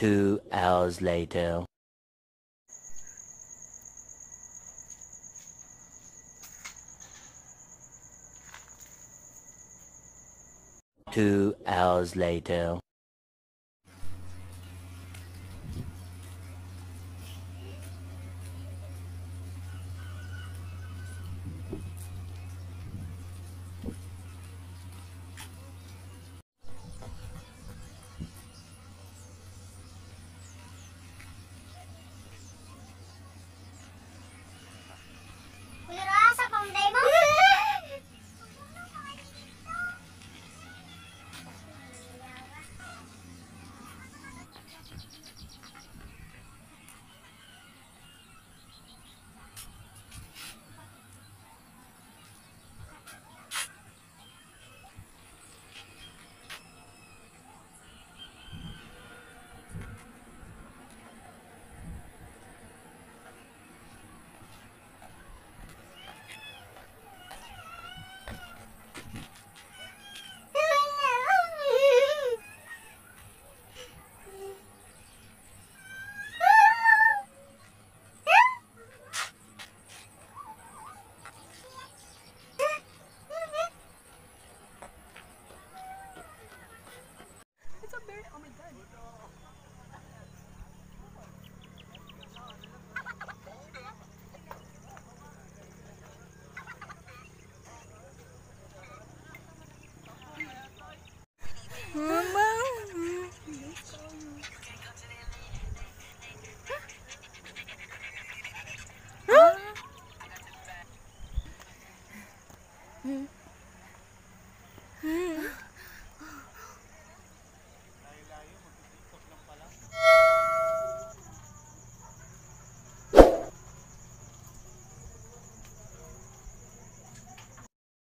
Two hours later. Two hours later. there? Oh my god.